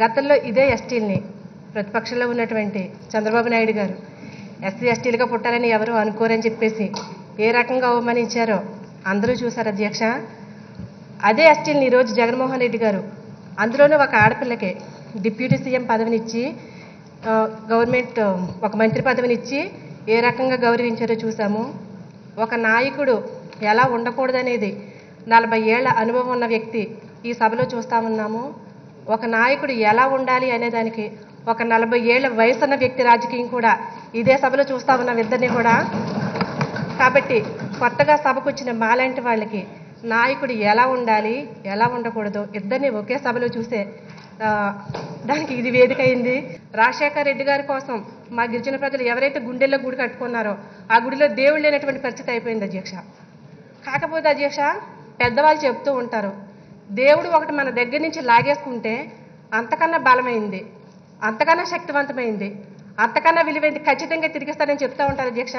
గతంలో ఇదే ఎస్టీల్ని ప్రతిపక్షంలో ఉన్నటువంటి చంద్రబాబు నాయుడు గారు. ఎస్సీ ఎస్టీలుగా పుట్టాలని ఎవరు అనుకోరని చెప్పేసి ఏ రకంగా అవమానించారో అందరూ చూశారు అధ్యక్ష. అదే ఎస్టీల్ని ఈరోజు జగన్మోహన్ రెడ్డి గారు అందులోనూ ఒక ఆడపిల్లకే డిప్యూటీ సీఎం పదవినిచ్చి గవర్నమెంట్ ఒక మంత్రి పదవినిచ్చి ఏ రకంగా గౌరవించారో చూసాము ఒక నాయకుడు ఎలా ఉండకూడదనేది నలభై ఏళ్ళ అనుభవం ఉన్న వ్యక్తి ఈ సభలో చూస్తా ఉన్నాము. ఒక నాయకుడు ఎలా ఉండాలి అనేదానికి ఒక నలభై ఏళ్ళ వయసు ఉన్న వ్యక్తి రాజకీయం కూడా ఇదే సభలో చూస్తా ఉన్నాం ఇద్దరిని కూడా. కాబట్టి కొత్తగా సభకు వచ్చిన మాలాంటి వాళ్ళకి నాయకుడు ఎలా ఉండాలి ఎలా ఉండకూడదు ఇద్దరిని ఒకే సభలో చూసే దానికి ఇది వేదిక అయింది. రాజశేఖర్ రెడ్డి గారి కోసం మా గిరిజన ప్రజలు ఎవరైతే గుండెల్లో గుడి కట్టుకున్నారో ఆ గుడిలో దేవుడు లేనటువంటి పరిస్థితి అయిపోయింది అధ్యక్ష. కాకపోతే అధ్యక్ష పెద్దవాళ్ళు చెప్తూ ఉంటారు దేవుడు ఒకటి మన దగ్గర నుంచి లాగేసుకుంటే అంతకన్నా బలమైంది అంతకన్నా శక్తివంతమైంది అంతకన్నా విలువైంది ఖచ్చితంగా తిరిగిస్తారని చెప్తా ఉంటారు అధ్యక్ష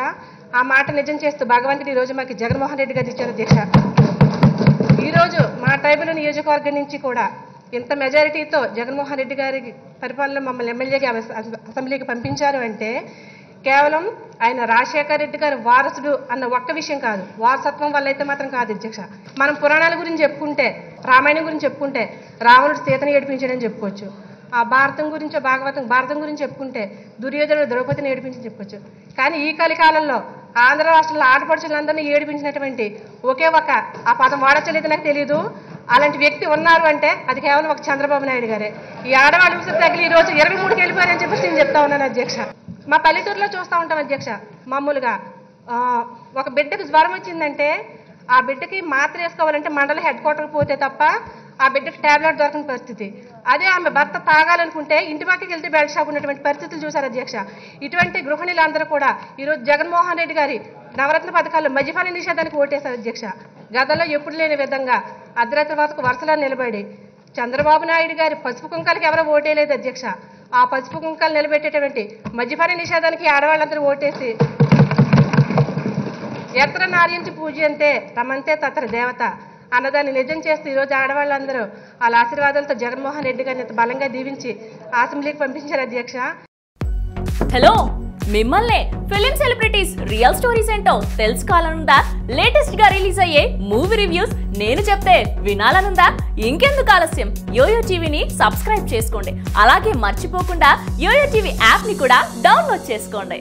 ఆ మాట నిజం చేస్తూ భగవంతుడు ఈరోజు రోజు మాకు జగన్మోహన్ రెడ్డి గారు ఇచ్చారు అధ్యక్ష ఈరోజు మా ట్రైబల్ నియోజకవర్గం నుంచి కూడా ఇంత మెజారిటీతో జగన్మోహన్ రెడ్డి గారి పరిపాలన మమ్మల్ని ఎమ్మెల్యేగా అసెంబ్లీకి పంపించారు అంటే కేవలం ఆయన రాజశేఖర్ రెడ్డి గారు వారసుడు అన్న ఒక్క విషయం కాదు. వారసత్వం వల్ల అయితే మాత్రం కాదు అధ్యక్ష మనం పురాణాల గురించి చెప్పుకుంటే రామాయణం గురించి చెప్పుకుంటే రావణుడు సీతను ఏడిపించాడని చెప్పుకోవచ్చు. ఆ భారతం గురించి భాగవతం భారతం గురించి చెప్పుకుంటే దుర్యోధనుడు ద్రౌపదిని ఏడిపించి చెప్పుకోవచ్చు. కానీ ఈ కలికాలంలో ఆంధ్ర రాష్ట్రంలో ఆడపడుచులందరినీ ఏడిపించినటువంటి ఒకే ఒక ఆ పదం వాడచ్చలేదు నాకు తెలియదు అలాంటి వ్యక్తి ఉన్నారు అంటే అది కేవలం ఒక చంద్రబాబు నాయుడు గారే. ఈ ఆడవాళ్ళ విషయం తగిలి ఈ రోజు ఇరవై మూడుకి వెళ్ళిపోయారని చెప్పేసి నేను చెప్తా ఉన్నాను అధ్యక్ష. మా పల్లెటూరులో చూస్తూ ఉంటాం అధ్యక్ష. మామూలుగా ఒక బిడ్డకు జ్వరం వచ్చిందంటే ఆ బిడ్డకి మాత్ర వేసుకోవాలంటే మండల హెడ్ క్వార్టర్కి పోతే తప్ప ఆ బిడ్డకి టాబ్లెట్ దొరకని పరిస్థితి. అదే ఆమె భర్త తాగాలనుకుంటే ఇంటి పక్కకి వెళ్తే బెడ్ షాప్ ఉన్నటువంటి పరిస్థితులు చూశారు అధ్యక్ష. ఇటువంటి గృహిణులందరూ కూడా ఈరోజు జగన్మోహన్ రెడ్డి గారి నవరత్న పథకాల్లో మద్యపాన నిషేధానికి ఓటేశారు అధ్యక్ష. గతంలో ఎప్పుడు లేని విధంగా అర్ధరాత్రి వరకు వరుసలో నిలబడి చంద్రబాబు నాయుడు గారి పసుపు కుంకాలకి ఎవరో ఓటేయలేదు అధ్యక్ష. ఆ పసుపు కుంకాలు నిలబెట్టేటువంటి మద్యపాన నిషేధానికి ఆడవాళ్ళందరూ ఓటేసి ఎత్ర నార్యంచి పూజంతే తమంతే తత్ర దేవత అన్నదాన్ని నిజం చేస్తూ ఈరోజు ఆడవాళ్ళందరూ వాళ్ళ ఆశీర్వాదాలతో జగన్మోహన్ రెడ్డి గారిని బలంగా దీవించి అసెంబ్లీకి పంపించారు అధ్యక్ష. హలో మిమ్మల్నే ఫిలిం సెలబ్రిటీస్ రియల్ స్టోరీస్ ఏంటో తెలుసుకోవాలనుందా? లేటెస్ట్గా రిలీజ్ అయ్యే మూవీ రివ్యూస్ నేను చెప్తే వినాలనుందా? ఇంకెందుకు ఆలస్యం? యోయో టీవీని సబ్స్క్రైబ్ చేసుకోండి. అలాగే మర్చిపోకుండా యోయో టీవీ యాప్ని కూడా డౌన్లోడ్ చేసుకోండి.